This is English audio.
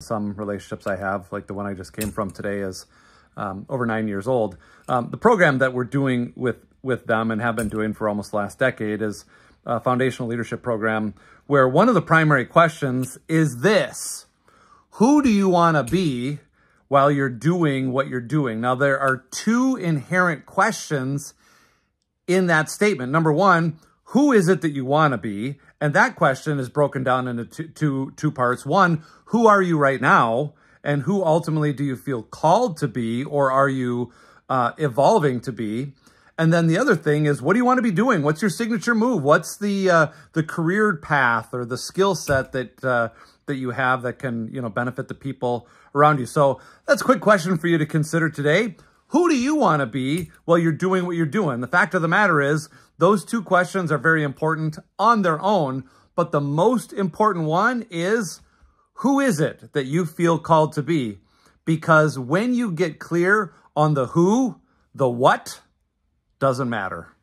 some relationships I have, like the one I just came from today is um, over nine years old. Um, the program that we're doing with, with them and have been doing for almost the last decade is a foundational leadership program where one of the primary questions is this. Who do you want to be while you're doing what you're doing? Now, there are two inherent questions in that statement. Number one, who is it that you want to be? And that question is broken down into two, two, two parts. One, who are you right now? And who ultimately do you feel called to be or are you uh, evolving to be? And then the other thing is, what do you want to be doing? What's your signature move? What's the uh, the career path or the skill set that uh, that you have that can you know benefit the people around you? So that's a quick question for you to consider today. Who do you want to be while you're doing what you're doing? The fact of the matter is, those two questions are very important on their own, but the most important one is, who is it that you feel called to be? Because when you get clear on the who, the what doesn't matter.